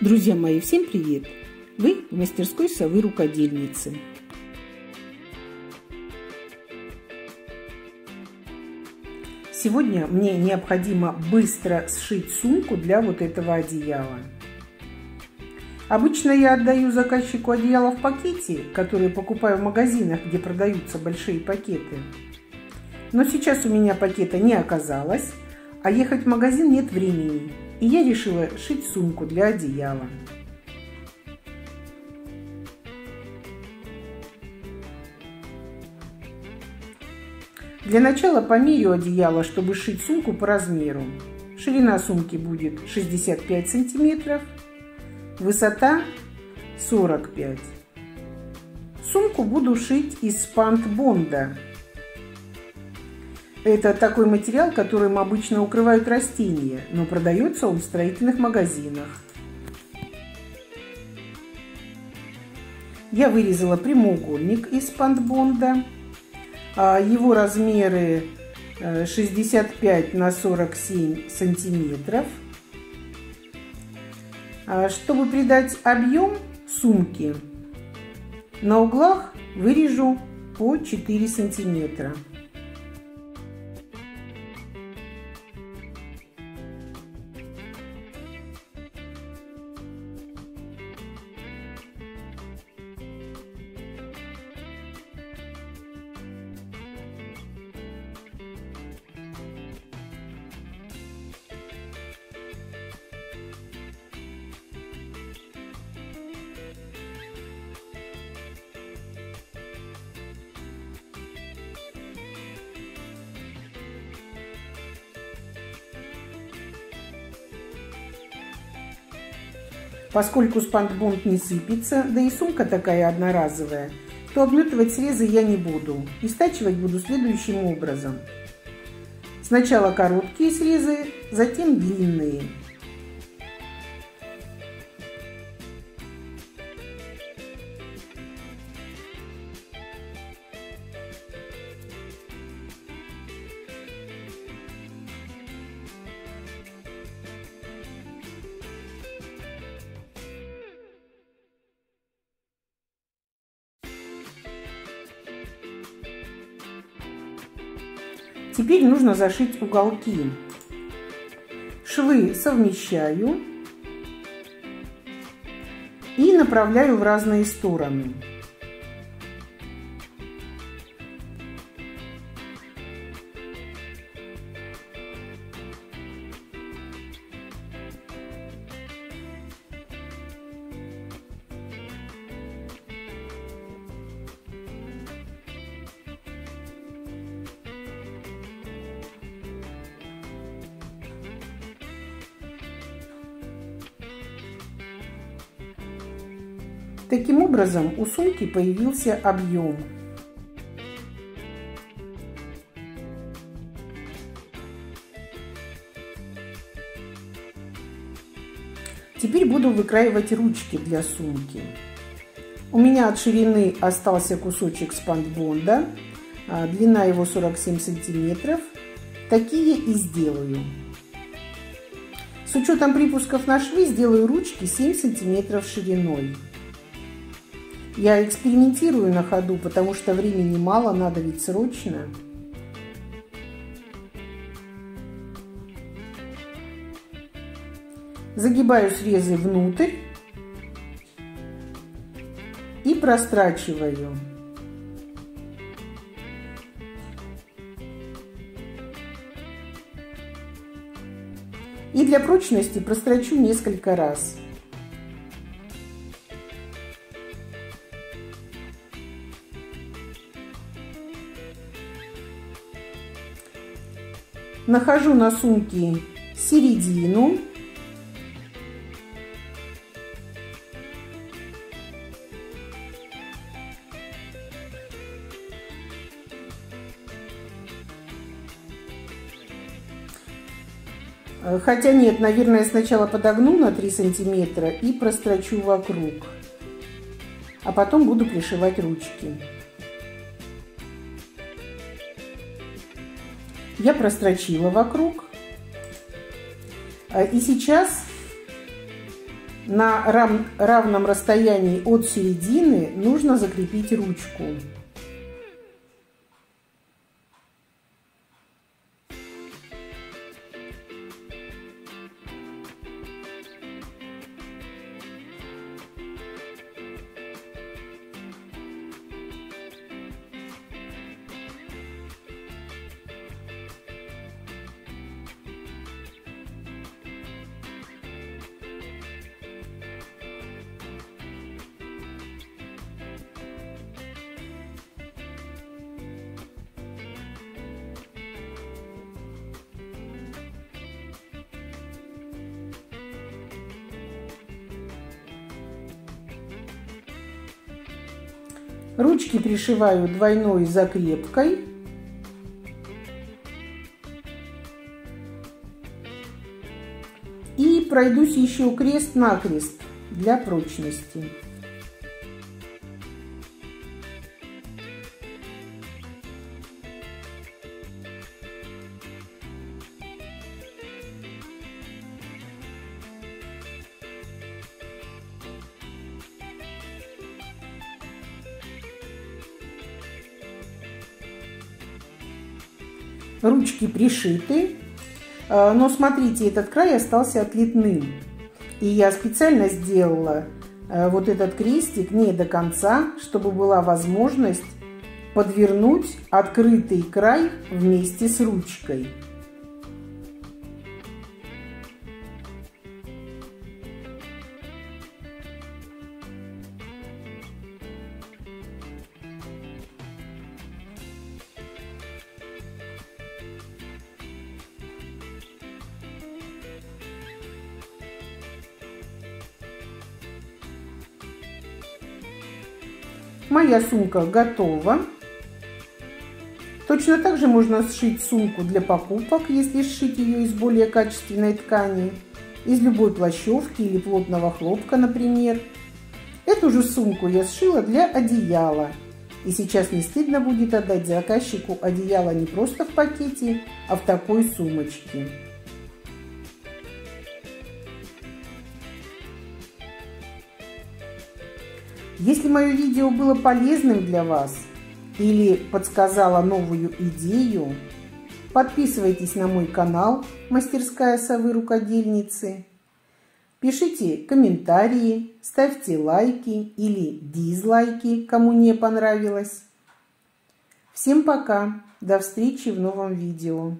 Друзья мои, всем привет! Вы в мастерской совы рукодельницы. Сегодня мне необходимо быстро сшить сумку для вот этого одеяла. Обычно я отдаю заказчику одеяло в пакете, которые покупаю в магазинах, где продаются большие пакеты. Но сейчас у меня пакета не оказалось, а ехать в магазин нет времени, и я решила шить сумку для одеяла. Для начала померю одеяло, чтобы шить сумку по размеру. Ширина сумки будет 65 сантиметров, высота 45. Сумку буду шить из спант-бонда это такой материал, которым обычно укрывают растения, но продается он в строительных магазинах. Я вырезала прямоугольник из пантбонда. А, его размеры 65 э, на 47 сантиметров. А, чтобы придать объем сумки, на углах вырежу по 4 сантиметра. Поскольку спандбонд не сыпется, да и сумка такая одноразовая, то обметывать срезы я не буду и стачивать буду следующим образом. Сначала короткие срезы, затем длинные. Теперь нужно зашить уголки. Швы совмещаю и направляю в разные стороны. Таким образом, у сумки появился объем. Теперь буду выкраивать ручки для сумки. У меня от ширины остался кусочек спандбонда, а, длина его 47 сантиметров. Такие и сделаю. С учетом припусков на швы сделаю ручки 7 сантиметров шириной. Я экспериментирую на ходу, потому что времени мало, надо ведь срочно. Загибаю срезы внутрь и прострачиваю. И для прочности прострочу несколько раз. Нахожу на сумке середину. Хотя нет, наверное, сначала подогну на 3 сантиметра и прострочу вокруг. А потом буду пришивать ручки. Я прострочила вокруг. А, и сейчас на равном расстоянии от середины нужно закрепить ручку. Ручки пришиваю двойной закрепкой. И пройдусь еще крест-накрест для прочности. Ручки пришиты, а, но смотрите, этот край остался отлитным. И я специально сделала а, вот этот крестик не до конца, чтобы была возможность подвернуть открытый край вместе с ручкой. Моя сумка готова. Точно так же можно сшить сумку для покупок, если сшить ее из более качественной ткани, из любой плащевки или плотного хлопка, например. Эту же сумку я сшила для одеяла. И сейчас не стыдно будет отдать заказчику одеяло не просто в пакете, а в такой сумочке. Если мое видео было полезным для вас или подсказало новую идею, подписывайтесь на мой канал «Мастерская совы рукодельницы». Пишите комментарии, ставьте лайки или дизлайки, кому не понравилось. Всем пока, до встречи в новом видео.